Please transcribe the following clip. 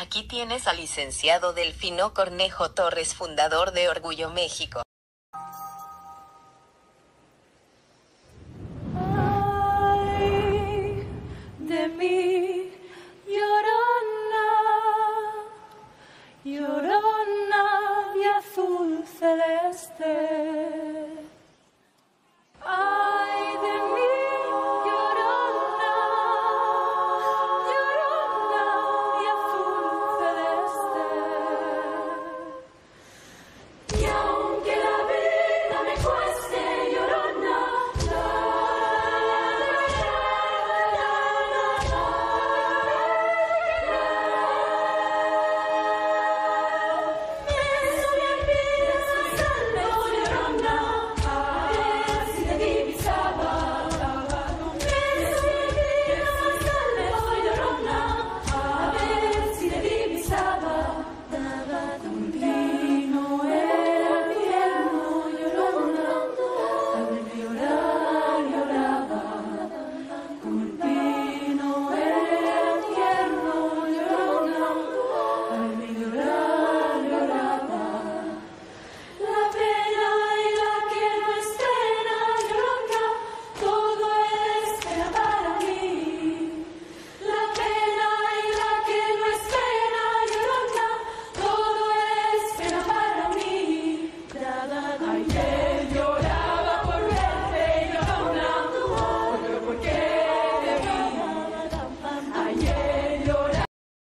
Aquí tienes al licenciado Delfino Cornejo Torres, fundador de Orgullo México. Ay, de mí, llorona, llorona de azul celeste.